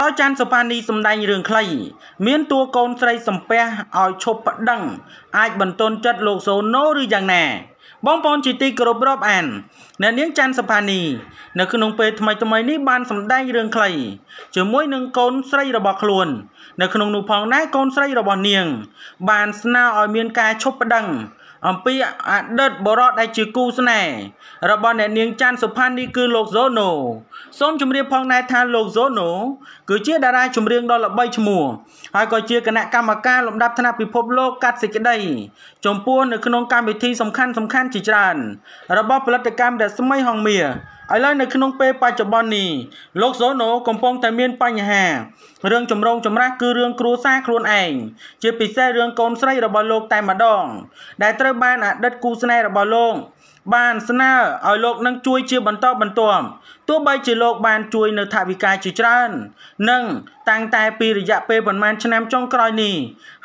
ដោយច័ន្ទសុផានីសម្ដែងរឿងខ្លី មានតួកូនស្រីសំពះឲ្យឈប់ប្តឹង អាចបន្ទន់ចិត្តលោកសូណូឬយ៉ាងណា បងប្អូនជាទីគោរពរាប់អានអ្នកនាងច័ន្ទសុផានីនៅក្នុងពេលថ្មីថ្មីនេះបានសម្ដែងរឿងខ្លីជាមួយនឹងកូនស្រីរបស់ខ្លួន នៅក្នុងនោះផងដែរកូនស្រីរបស់នាង បានស្នើឲ្យមានការឈប់ប្តឹងអំពីអតីតបរតដែលជាគូស្នេហ៍របស់អ្នកនាងច័ន្ទសុផានីគឺលោកហ្សូណូសូមជម្រាបផងដែរថាលោកហ្សូណូគឺជាតារាចម្រៀងដ៏ល្បីឈ្មោះហើយក៏ជាគណៈកម្មការលំដាប់ថ្នាក់ពិភពលោកកាត់សេចក្តីចំពោះនៅក្នុងកម្មវិធីសំខាន់សំខាន់ជាច្រើន របស់ផលិតកម្មរស្មីហងមា ឥឡូវនៅក្នុងពេលបច្ចុប្បន្ននេះលោកសូណូកំពុងតែមានបញ្ហារឿងចម្រូងចម្រាសគឺរឿងគ្រួសារខ្លួនឯងជាពិសេសរឿងកូនស្រីរបស់លោកតែម្ដង ដែលត្រូវបានអតីតគូស្នេហ៍របស់លោកបានស្នើឲ្យលោកនឹងជួយជាបន្តបន្ទាប់ទោះបីជាលោកបានជួយនៅថវិកាជាច្រើននិងតាំងតែពីរយៈពេលប្រហែលឆ្នាំចុងក្រោយនេះ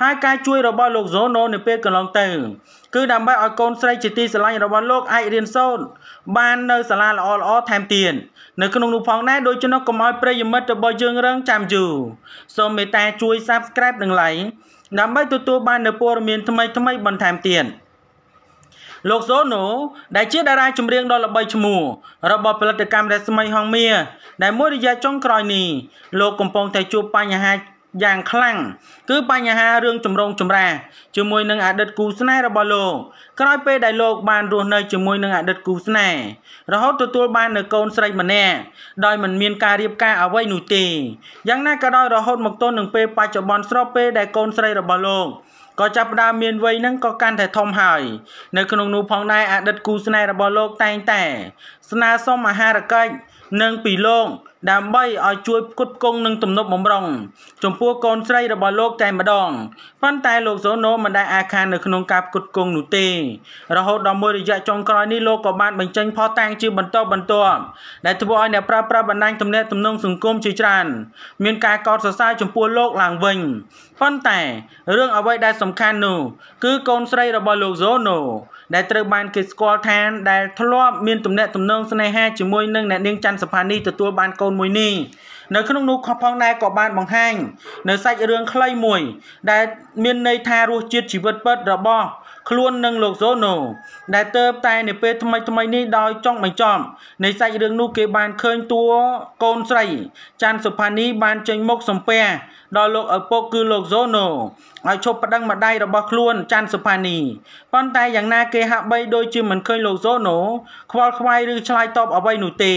ហើយការជួយរបស់លោក Zono នៅពេលកន្លងទៅ គឺដើម្បីឲ្យកូនស្រីជាទីស្រឡាញ់របស់លោកអាចរៀនសូត្របាននៅសាលាល្អល្អថែមទៀតនៅក្នុងនោះផងដែរដូច្នោះកុំឲ្យប្រិយមិត្តរបស់យើងរងចាំយូរសូមមេត្តាជួយ Subscribe និង Like ដើម្បីទទួលបាននូវព័ត៌មានថ្មីៗបន្ថែមទៀតលោកសូណូដែលជាតារាចម្រៀងដ៏ល្បីឈ្មោះរបស់ផលិតកម្មរស្មីហងមាដែលមួយរយៈចុងក្រោយនេះលោកកំពុងតែជួបបញ្ហា យ៉ាងខ្លាំងគឺបញ្ហារឿងចម្រូងចម្រាសជាមួយនឹងអតីតគូស្នេហ៍របស់លោកក្រោយពេលដែលលោកបានរស់នៅជាមួយនឹងអតីតគូស្នេហ៍រហូតទទួលបាននៅកូនស្រីម្នាក់ដោយមិនមានការរៀបការអ្វីនោះទេយ៉ាងណាក៏ដោយរហូតមកទល់នឹងពេលបច្ចុប្បន្នស្របពេលដែលកូនស្រីរបស់លោកក៏ចាប់ផ្ដើមមានវ័យហ្នឹងក៏កាន់តែធំហើយនៅក្នុងនោះផងដែរអតីតគូស្នេហ៍របស់លោកតែងតែស្នើសុំអាហារកិច្ចនិងពីលោក ដើម្បីឲ្យជួយផ្គត់ផ្គង់នឹងទំនប់បំរុងចំពោះកូនស្រីរបស់លោកតែម្ដងប៉ុន្តែលោកសូណូមិនដែលអាខាននៅក្នុងការផ្គត់ផ្គង់នោះទេ រហូតដល់មួយរយៈចុងក្រោយនេះលោកក៏បានបញ្ចេញផុសតាំងជាបន្តបន្ទាប់ដែលធ្វើឲ្យអ្នកប្រើប្រាស់បណ្ដាញទំនាក់ទំនងសង្គមជាច្រើនមានការកោតសរសើរចំពោះលោកឡើងវិញប៉ុន្តែរឿងអ្វីដែលសំខាន់នោះគឺកូនស្រីរបស់លោកសូណូដែលត្រូវបានគេស្គាល់ថាដែលធ្លាប់មានទំនាក់ទំនងស្នេហាជាមួយនឹងអ្នកនាងច័ន្ទសផានីទទួលបានកូនមួយនេះនៅក្នុងនោះខុសផងដែរក៏បានបង្ហាញ នៅសាច់រឿងខ្លីមួយ ដែលមានន័យថារសជាតិជីវិតពិតរបស់ ខ្លួននឹងលោកសូណូដែលទៅតែនៅពេលថ្មីថ្មីនេះដោយចង់បញ្ចប់នៃសាច់រឿងនោះគេបានឃើញតួកូនស្រីច័ន្ទសុផានីបានចេញមុខសំពះដល់លោកឪពុកគឺលោកសូណូឲ្យឈប់ប្តឹងម្ដាយរបស់ខ្លួនច័ន្ទសុផានីប៉ុន្តែយ៉ាងណាគេហាក់បីដូចជាមិនឃើញលោកសូណូខ្វល់ខ្វាយឬឆ្លើយតបអ្វីនោះទេ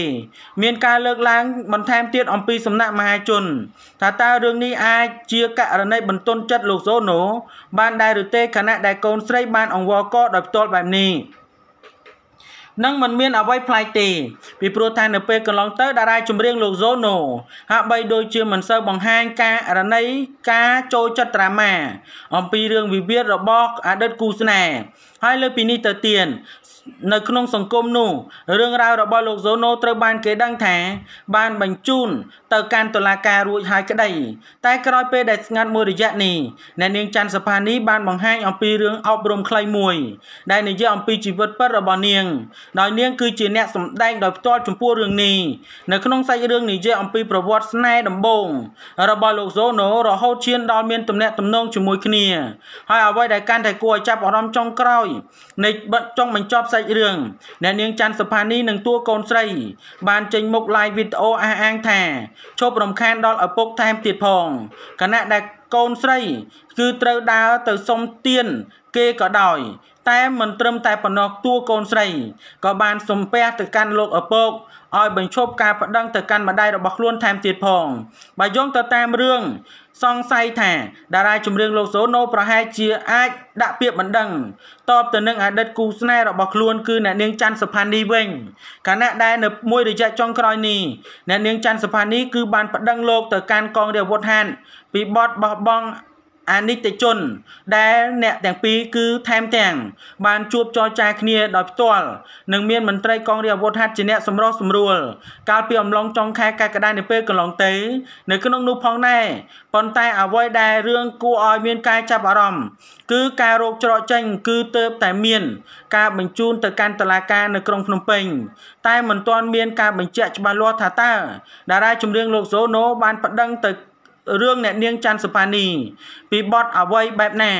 មានការលើកឡើងបន្ថែមទៀតអំពីសំណាក់មហាជន ថាតើរឿងនេះអាចជាករណីបន្ទន់ចិត្តលោកសូណូបានដែរឬទេខណៈដែលកូនស្រីបានអង្វរកដោយផ្ទាល់បែបនេះ នឹងមិនមានអ្វីប្លែកទេពីព្រោះថានៅពេលកន្លងទៅតារាចម្រៀងលោកហ្សូណូហាក់បីដូចជាមិនសូវបង្ហាញការរណីការចូលចិត្តត្រាម៉ាអំពីរឿងវិវាទរបស់អតីតគូស្នេហ៍ហើយលើពីនេះទៅទៀតនៅក្នុងសង្គមនោះរឿងរ៉ាវរបស់លោកហ្សូណូត្រូវបានគេដឹងថា បានបញ្ជូន ទៅកាន់តុលាការរួចហើយក្តី តែក្រោយពេលដែលស្ងាត់មួយរយៈនេះអ្នកនាងច័ន្ទសផានីបានបង្ហាញអំពីរឿងអប់រំខ្លីមួយ ដែលនិយាយអំពីជីវិតពិតរបស់នាងដោយនាងគឺជាអ្នកសម្ដែងដោយផ្ទាល់ចំពោះរឿងនេះនៅក្នុងសាច់រឿងនិយាយអំពីប្រវត្តិស្នេហ៍ដំបូងរបស់លោកហ្សូណូរហូតឈានដល់មានទំនាក់ទំនងជាមួយគ្នាហើយអ្វីដែលកាន់តែគួរឲ្យចាប់អារម្មណ៍ចុងក្រោយនៃចុងបញ្ចប់សាច់រឿងអ្នកនាងច័ន្ទសុផានីនិងតួកូនស្រី បានចេញមុខ live វីដេអូអះអាងថាឈប់រំខានដល់ឪពុកថែមទៀតផងខណៈដែលកូនស្រី គឺត្រូវដើរទៅសុំទាន គេក៏ដោយ តែមិនត្រឹមតែប៉ុណ្ណោះតួកូនស្រីក៏បានសំពះទៅកាន់លោកឪពុកឲ្យបញ្ឈប់ការប្តឹងទៅកាន់ម្ដាយរបស់ខ្លួនថែមទៀតផងបើយោងទៅតាមរឿងសង្ស័យថាតារាចម្រៀងលោកសូណូប្រហែលជាអាចដាក់ពាក្យបណ្ដឹងតបទៅនឹងអតីតគូស្នេហ៍របស់ខ្លួនគឺអ្នកនាងច័ន្ទសុផានីវិញខណៈដែលនៅមួយរយៈចុងក្រោយនេះអ្នកនាងច័ន្ទសុផានីគឺបានប្តឹងលោកទៅកាន់កងរាជអាវុធហត្ថពីបទបោះបង់ អានិច្ចជន ដែលអ្នកទាំងពីរគឺថែមទាំង បានជួបចរចាគ្នាដោយផ្ទាល់និងមានមន្ត្រីកងរាជអាវុធហត្ថជាអ្នកសម្រុះសម្រួល កាលពីអំឡុងចុងខែកក្កដានៅពេលកន្លងទៅ នៅក្នុងនោះផងដែរប៉ុន្តែអ្វីដែលរឿងគួរឲ្យមានការចាប់អារម្មណ៍គឺការរោគច្រកចេញគឺទៅតែមាន ការបញ្ជូនទៅកាន់តុលាការនៅក្រុងភ្នំពេញ តែមិនទាន់មានការបញ្ជាក់ច្បាស់លាស់ថាតើតារាចម្រៀងលោកសូណូបានប្តឹងទៅ រឿងអ្នកនាងច័ន្ទសុផានី ពីបទអ្វីបែបណា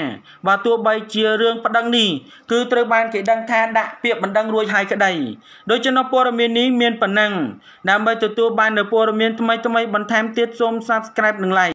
បើទោះបីជារឿងប្តឹងនេះគឺត្រូវបានគេដឹងថាដាក់ពាក្យបណ្ដឹងរួចហើយក្តីដូច្នេះព័ត៌មាននេះមានប៉ុណ្ណឹងដើម្បីទទួលបាននូវព័ត៌មានថ្មីៗបន្ថែមទៀតសូម Subscribe និង Like